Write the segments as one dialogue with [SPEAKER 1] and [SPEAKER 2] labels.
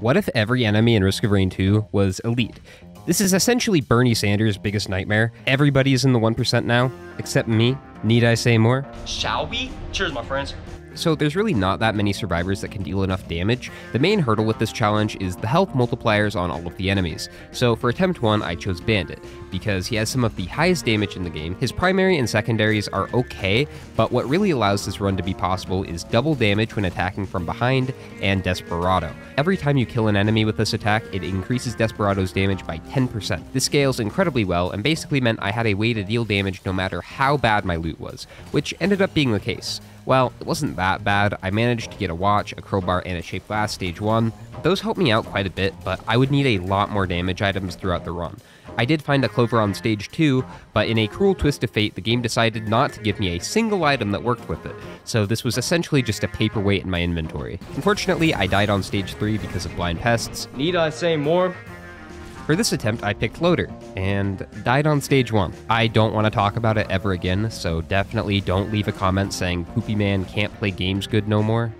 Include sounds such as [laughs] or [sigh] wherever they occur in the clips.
[SPEAKER 1] What if every enemy in Risk of Rain 2 was elite? This is essentially Bernie Sanders' biggest nightmare. Everybody is in the 1% now, except me. Need I say more?
[SPEAKER 2] Shall we? Cheers, my friends.
[SPEAKER 1] So there's really not that many survivors that can deal enough damage. The main hurdle with this challenge is the health multipliers on all of the enemies. So for attempt 1, I chose Bandit, because he has some of the highest damage in the game. His primary and secondaries are okay, but what really allows this run to be possible is double damage when attacking from behind and Desperado. Every time you kill an enemy with this attack, it increases Desperado's damage by 10%. This scales incredibly well and basically meant I had a way to deal damage no matter how bad my loot was, which ended up being the case. Well, it wasn't that bad. I managed to get a watch, a crowbar, and a shaped glass stage 1. Those helped me out quite a bit, but I would need a lot more damage items throughout the run. I did find a clover on stage 2, but in a cruel twist of fate, the game decided not to give me a single item that worked with it, so this was essentially just a paperweight in my inventory. Unfortunately, I died on stage 3 because of blind pests.
[SPEAKER 2] Need I say more?
[SPEAKER 1] For this attempt, I picked Loader, and died on stage 1. I don't want to talk about it ever again, so definitely don't leave a comment saying Poopy Man can't play games good no more.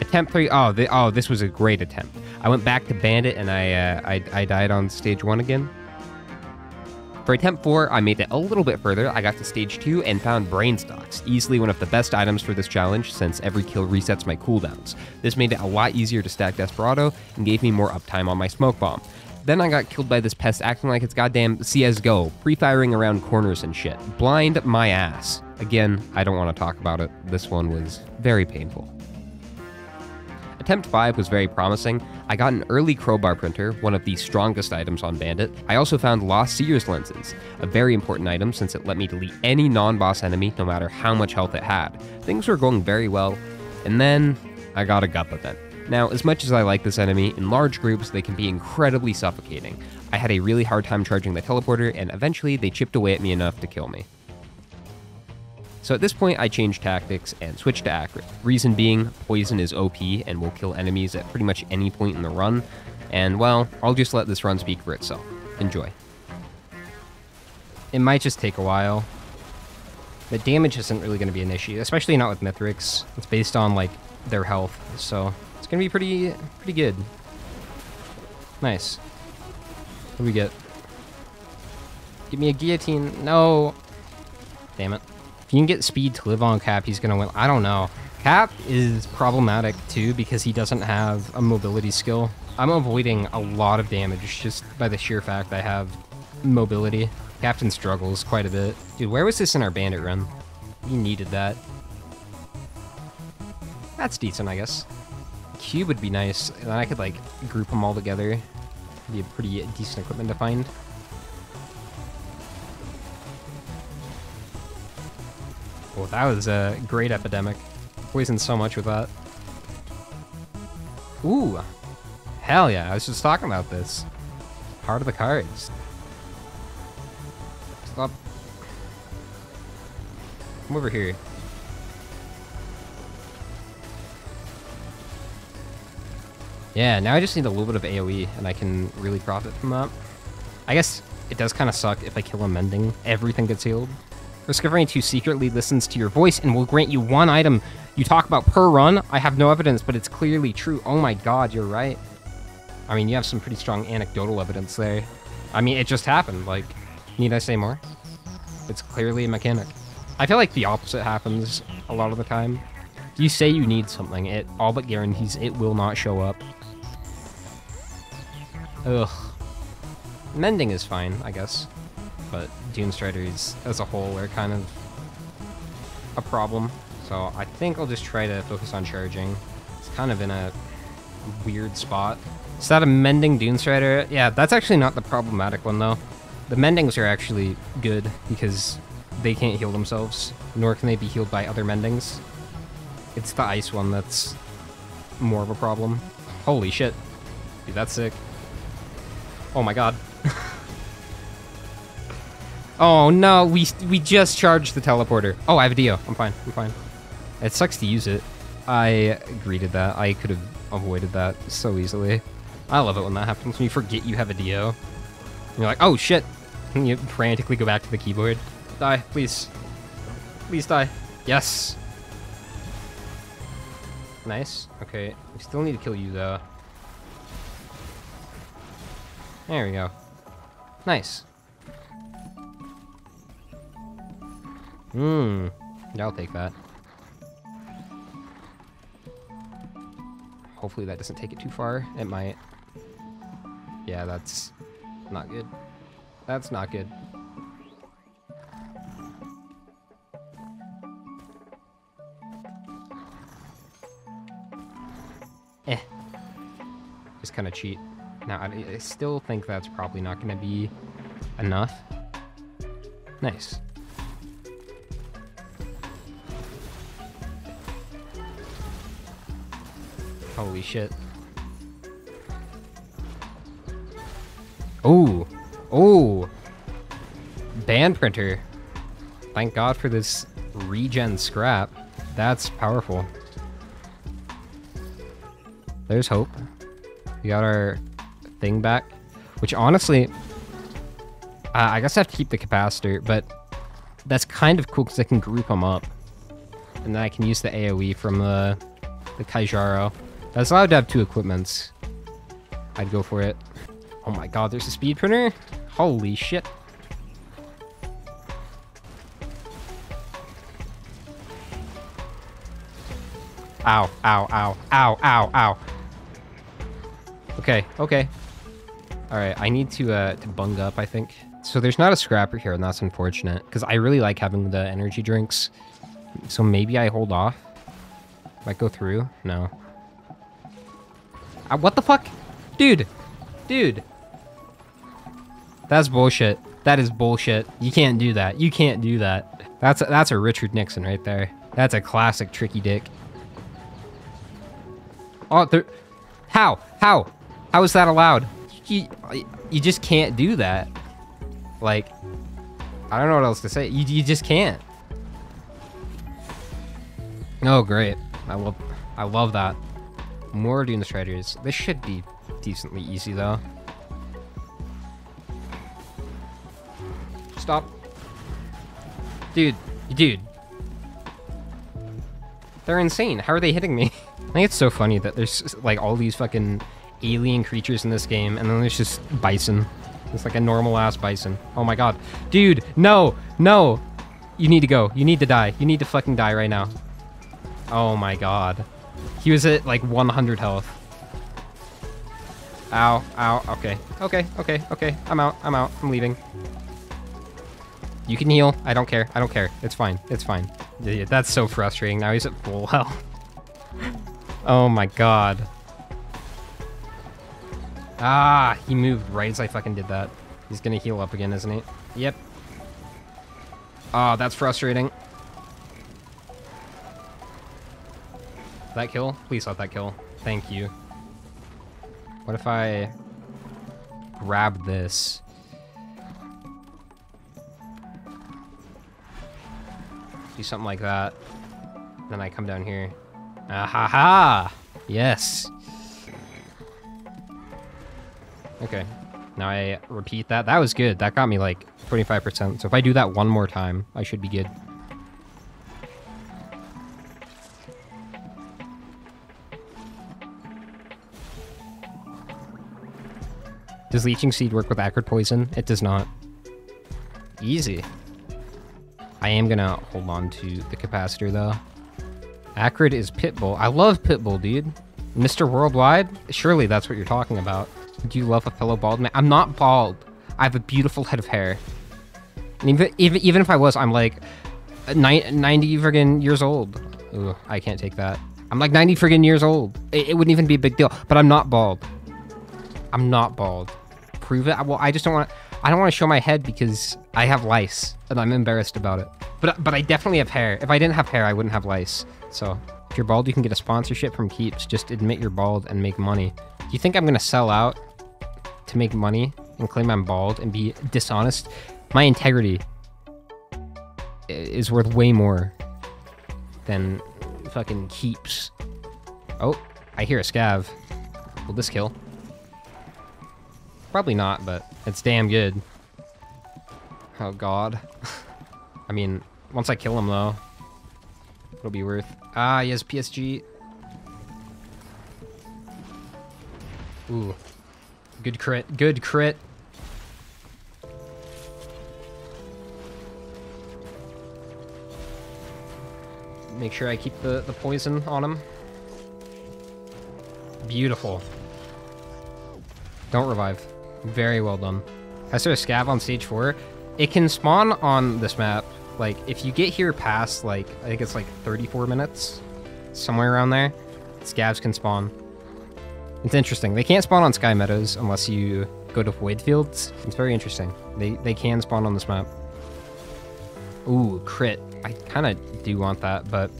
[SPEAKER 1] Attempt 3, oh, the, oh this was a great attempt. I went back to Bandit and I, uh, I, I died on stage 1 again. For attempt 4, I made it a little bit further. I got to stage 2 and found Brainstalks, easily one of the best items for this challenge since every kill resets my cooldowns. This made it a lot easier to stack Desperado and gave me more uptime on my smoke bomb. Then I got killed by this pest acting like it's goddamn CSGO, pre-firing around corners and shit. Blind my ass. Again, I don't want to talk about it. This one was very painful. Attempt 5 was very promising. I got an early crowbar printer, one of the strongest items on Bandit. I also found Lost Seer's lenses, a very important item since it let me delete any non-boss enemy no matter how much health it had. Things were going very well, and then I got a Gup event. Now, as much as I like this enemy, in large groups they can be incredibly suffocating. I had a really hard time charging the teleporter, and eventually they chipped away at me enough to kill me. So at this point, I changed tactics and switched to Acrid. Reason being, poison is OP and will kill enemies at pretty much any point in the run. And well, I'll just let this run speak for itself. Enjoy. It might just take a while. The damage isn't really going to be an issue, especially not with Mithrix. It's based on like their health, so it's to be pretty pretty good. Nice. What do we get? Give me a guillotine. No. Damn it. If you can get speed to live on Cap, he's to win. I don't know. Cap is problematic too because he doesn't have a mobility skill. I'm avoiding a lot of damage just by the sheer fact I have mobility. Captain struggles quite a bit. Dude, where was this in our bandit run? We needed that. That's decent, I guess. Cube would be nice, and then I could like group them all together. Be a pretty decent equipment to find. Well, that was a great epidemic. Poisoned so much with that. Ooh. Hell yeah, I was just talking about this. Part of the cards. Stop. Come over here. Yeah, now I just need a little bit of AoE, and I can really profit from that. I guess it does kind of suck if I kill a Mending. Everything gets healed. Rain 2 secretly listens to your voice and will grant you one item you talk about per run. I have no evidence, but it's clearly true. Oh my god, you're right. I mean, you have some pretty strong anecdotal evidence there. I mean, it just happened. Like, need I say more? It's clearly a mechanic. I feel like the opposite happens a lot of the time. You say you need something, it all but guarantees it will not show up. Ugh. Mending is fine, I guess. But Dune Striders as a whole are kind of a problem. So I think I'll just try to focus on charging. It's kind of in a weird spot. Is that a Mending Dune Strider? Yeah, that's actually not the problematic one, though. The Mendings are actually good because they can't heal themselves, nor can they be healed by other Mendings. It's the Ice one that's more of a problem. Holy shit. Dude, that's sick. Oh my god. oh no, we we just charged the teleporter. Oh, I have a Dio. I'm fine. I'm fine. It sucks to use it. I greeted that. I could have avoided that so easily. I love it when that happens, when you forget you have a Dio. You're like, oh shit. And you frantically go back to the keyboard. Die, please. Please die. Yes. Nice. Okay. We still need to kill you though. There we go. Nice. Hmm. Yeah, I'll take that. Hopefully that doesn't take it too far. It might. Yeah, that's not good. That's not good. Eh. Just kind of cheat. Now, I, I still think that's probably not going to be enough. Nice. Holy shit. Oh, oh, band printer. Thank God for this regen scrap. That's powerful. There's hope. We got our thing back, which honestly, uh, I guess I have to keep the capacitor, but that's kind of cool because I can group them up. And then I can use the AoE from the, the Kjaro. That's allowed to have two equipments. I'd go for it. Oh my god, there's a speed printer? Holy shit. Ow, ow, ow, ow, ow, ow. Okay, okay. Alright, I need to, uh, to bung up, I think. So there's not a scrapper here, and that's unfortunate, because I really like having the energy drinks. So maybe I hold off? Might go through? No. Uh, what the fuck? Dude! Dude! That's bullshit. That is bullshit. You can't do that. You can't do that. That's a, that's a Richard Nixon right there. That's a classic tricky dick. Oh, there... How? How? How is that allowed? You, you just can't do that. Like, I don't know what else to say. You, you just can't. Oh, great. I love, I love that. More the Striders. This should be decently easy, though. Stop. Dude, dude. They're insane. How are they hitting me? [laughs] I think it's so funny that there's like all these fucking alien creatures in this game, and then there's just bison. It's like a normal ass bison. Oh my god. Dude, no, no. You need to go. You need to die. You need to fucking die right now. Oh my god. He was at like 100 health. Ow, ow, okay. Okay, okay, okay. I'm out, I'm out, I'm leaving. You can heal. I don't care. I don't care. It's fine. It's fine. That's so frustrating. Now he's at full [laughs] health. oh my god. Ah, he moved right as I fucking did that. He's gonna heal up again, isn't he? Yep. Ah, oh, that's frustrating. That kill? Please let that kill. Thank you. What if I grab this? Do something like that. Then I come down here. Ah ha ha! Yes. Okay. Now I repeat that. That was good. That got me like 25%. So if I do that one more time, I should be good. Does Leeching Seed work with Acrid Poison? It does not. Easy. I am gonna hold on to the capacitor though. Acrid is Pitbull. I love Pitbull, dude. Mr. Worldwide? Surely that's what you're talking about. Do you love a fellow bald man? I'm not bald. I have a beautiful head of hair. Even, even, even if I was, I'm like uh, 90 friggin' years old. I can't take that. I'm like 90 friggin' years old. It, it wouldn't even be a big deal, but I'm not bald. I'm not bald. Prove it. Well, I just don't want. I don't want to show my head because I have lice and I'm embarrassed about it. But but I definitely have hair. If I didn't have hair, I wouldn't have lice. So if you're bald, you can get a sponsorship from Keeps. Just admit you're bald and make money. Do you think I'm gonna sell out to make money and claim I'm bald and be dishonest? My integrity is worth way more than fucking Keeps. Oh, I hear a scav. Will this kill? Probably not, but it's damn good. Oh god. [laughs] I mean, once I kill him though, it'll be worth. Ah, he has PSG. Ooh. Good crit. Good crit. Make sure I keep the, the poison on him. Beautiful. Don't revive. Very well done. I there a scav on stage 4? It can spawn on this map. Like, if you get here past, like, I think it's like 34 minutes, somewhere around there, scavs can spawn. It's interesting. They can't spawn on Sky Meadows unless you go to Void Fields. It's very interesting. They, they can spawn on this map. Ooh, crit. I kind of do want that, but...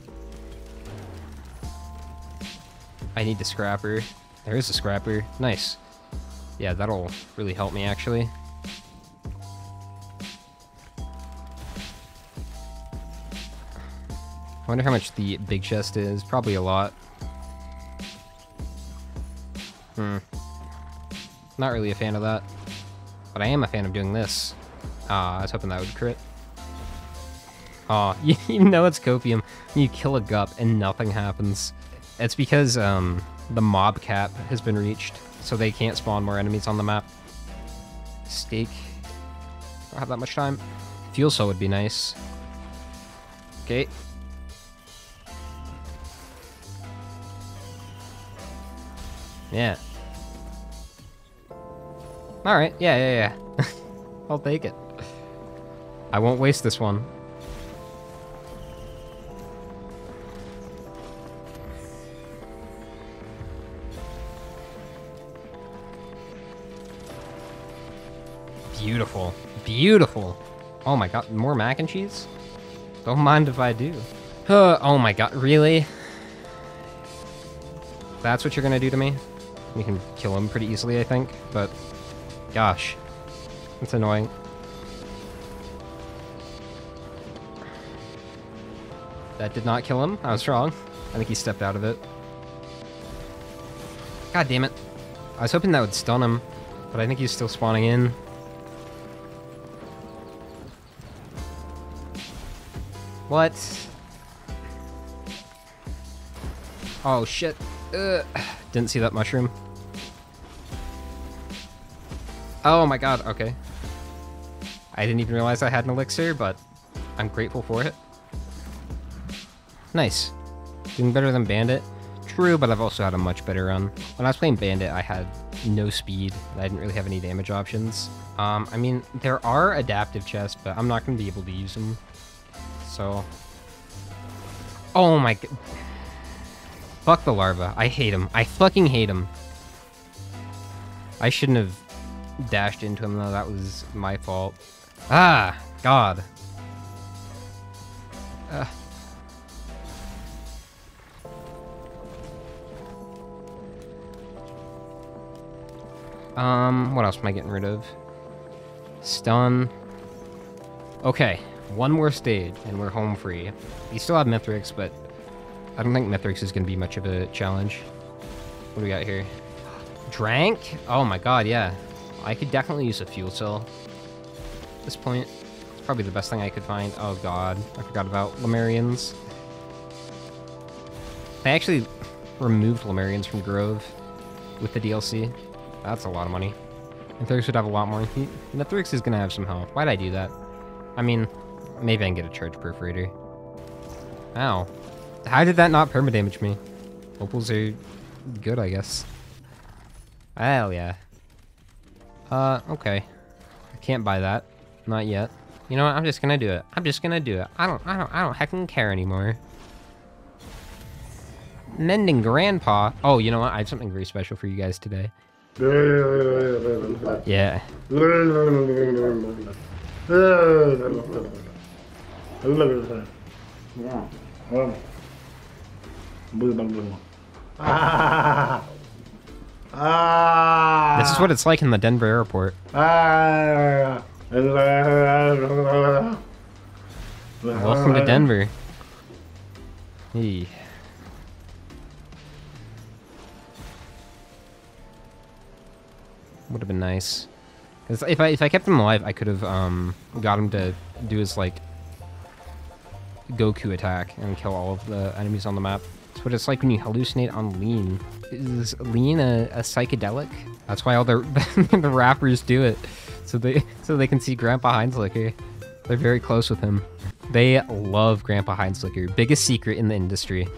[SPEAKER 1] I need the scrapper. There is a scrapper. Nice. Yeah, that'll really help me, actually. I wonder how much the big chest is. Probably a lot. Hmm. Not really a fan of that. But I am a fan of doing this. Ah, I was hoping that would crit. Aw, oh, [laughs] you know it's copium. You kill a gup and nothing happens. It's because um, the mob cap has been reached, so they can't spawn more enemies on the map. Steak. Don't have that much time. Fuel cell would be nice. Okay, Yeah. Alright, yeah, yeah, yeah. [laughs] I'll take it. I won't waste this one. Beautiful. Beautiful. Oh my god, more mac and cheese? Don't mind if I do. oh my god, really? That's what you're gonna do to me? We can kill him pretty easily, I think, but gosh, it's annoying. That did not kill him. I was wrong. I think he stepped out of it. God damn it. I was hoping that would stun him, but I think he's still spawning in. What? Oh shit. Ugh. Didn't see that mushroom. Oh my god, okay. I didn't even realize I had an elixir, but I'm grateful for it. Nice. Doing better than Bandit. True, but I've also had a much better run. When I was playing Bandit, I had no speed. and I didn't really have any damage options. Um, I mean, there are adaptive chests, but I'm not going to be able to use them. So... Oh my god. Fuck the larva. I hate him. I fucking hate him. I shouldn't have dashed into him, though. That was my fault. Ah, God. Um, what else am I getting rid of? Stun. Okay, one more stage, and we're home free. We still have Mithrix, but I don't think Mithrix is going to be much of a challenge. What do we got here? Drank? Oh my god, yeah. I could definitely use a fuel cell at this point. It's probably the best thing I could find. Oh god, I forgot about Lemurians. They actually removed Lemurians from Grove with the DLC. That's a lot of money. Mithrix would have a lot more. Mithrix is gonna have some health. Why'd I do that? I mean, maybe I can get a charge perforator. Ow. How did that not perma-damage me? Opals are good, I guess. Hell yeah. Uh, okay. I can't buy that. Not yet. You know what? I'm just gonna do it. I'm just gonna do it. I don't, I don't, I don't heckin' care anymore. Mending Grandpa. Oh, you know what? I have something very special for you guys today. yeah. Yeah. [laughs] Ah. Ah. This is what it's like in the Denver airport. Ah. Welcome to Denver. Hey. Would have been nice. Cause if I if I kept him alive, I could have um got him to do his like Goku attack and kill all of the enemies on the map. What it's like when you hallucinate on lean. Is lean a, a psychedelic? That's why all the [laughs] the rappers do it, so they so they can see Grandpa Heinzlicker. They're very close with him. They love Grandpa Heinzlicker. Biggest secret in the industry.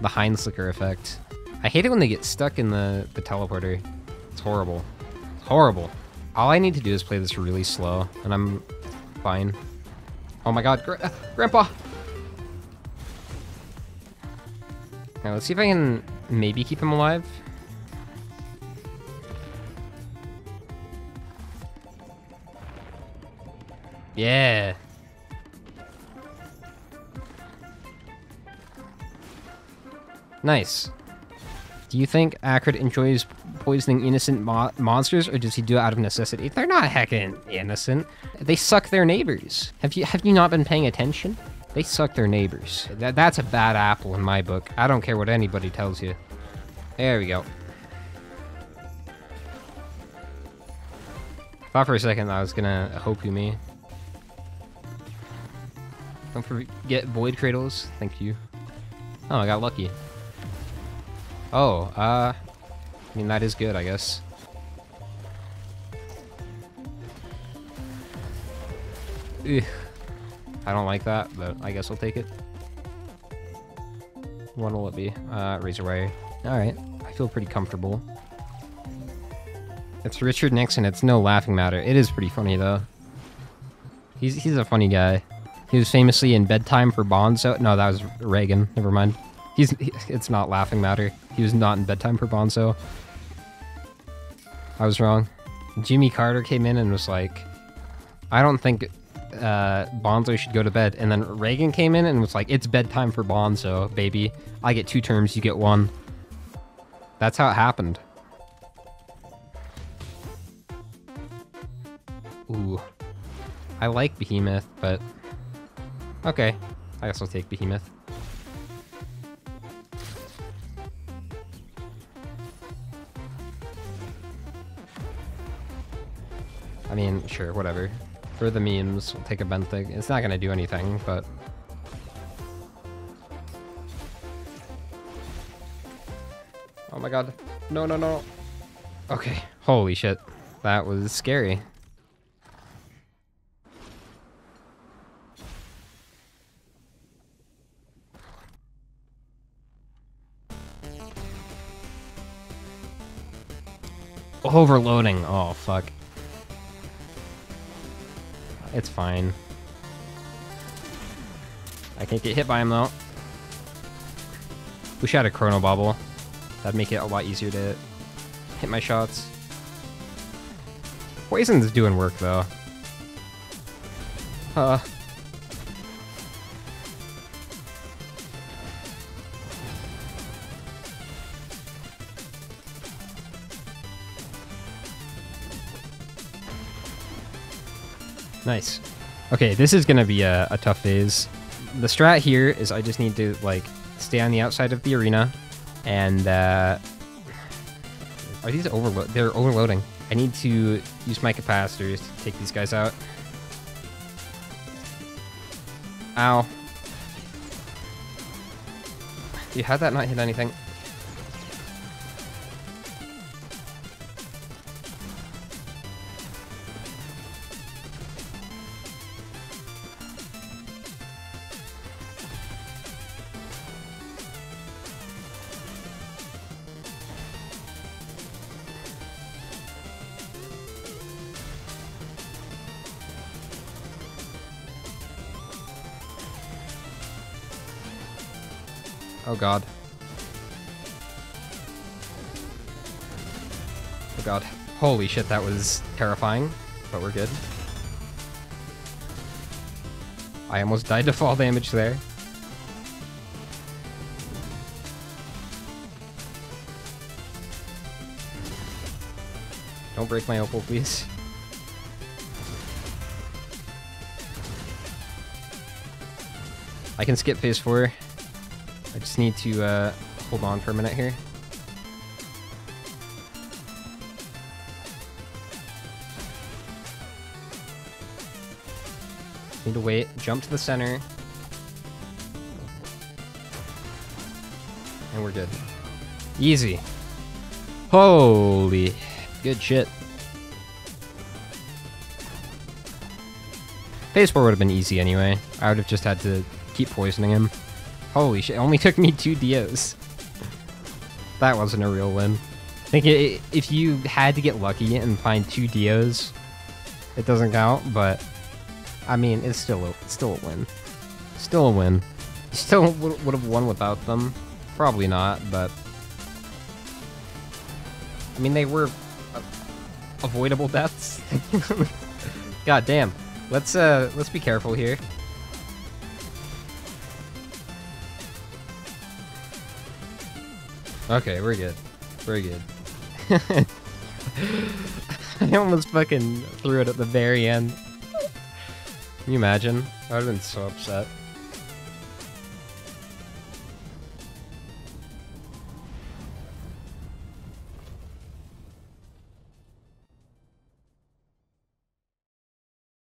[SPEAKER 1] The Heinzlicker effect. I hate it when they get stuck in the, the teleporter. It's horrible. It's horrible. All I need to do is play this really slow, and I'm fine. Oh my god, Gra [laughs] Grandpa! Now let's see if I can maybe keep him alive. Yeah. Nice. Do you think Acrid enjoys poisoning innocent mo monsters, or does he do it out of necessity? They're not heckin' innocent. They suck their neighbors. Have you have you not been paying attention? They suck their neighbors. That, that's a bad apple in my book. I don't care what anybody tells you. There we go. Thought for a second I was gonna hope you me. Don't forget Void Cradles. Thank you. Oh, I got lucky. Oh, uh... I mean, that is good, I guess. Ugh. I don't like that, but I guess I'll take it. What will it be? Uh, Razor Wire. Alright, I feel pretty comfortable. It's Richard Nixon, it's no laughing matter. It is pretty funny, though. He's, he's a funny guy. He was famously in Bedtime for Bonzo. No, that was Reagan. Never mind. He's it's not laughing matter. He was not in Bedtime for Bonzo. I was wrong. Jimmy Carter came in and was like, I don't think uh, Bonzo should go to bed. And then Reagan came in and was like, it's bedtime for Bonzo, baby. I get two terms, you get one. That's how it happened. Ooh. I like Behemoth, but... Okay. I guess I'll take Behemoth. I mean, sure, whatever. For the memes, we'll take a Benthic. It's not gonna do anything, but... Oh my god. No, no, no. Okay. Holy shit. That was scary. Overloading. Oh, fuck. It's fine. I can't get hit by him, though. Wish I had a Chronobauble. That'd make it a lot easier to hit my shots. Poison's doing work, though. Uh... Nice. Okay, this is gonna be a, a tough phase. The strat here is I just need to like stay on the outside of the arena, and uh, are these overload? They're overloading. I need to use my capacitors to take these guys out. Ow. Dude, how'd that not hit anything? Oh god. Oh god. Holy shit, that was terrifying, but we're good. I almost died to fall damage there. Don't break my opal, please. I can skip phase 4. Just need to uh, hold on for a minute here. Need to wait, jump to the center. And we're good. Easy. Holy, good shit. Phase 4 would have been easy anyway. I would have just had to keep poisoning him. Holy shit, it only took me two Dios. That wasn't a real win. I think it, if you had to get lucky and find two Dios, it doesn't count, but I mean, it's still a, still a win. Still a win. Still [laughs] would have won without them. Probably not, but I mean, they were uh, avoidable deaths. [laughs] God damn. Let's uh let's be careful here. Okay, we're good. We're good. [laughs] I almost fucking threw it at the very end. Can you imagine? I would have been so upset.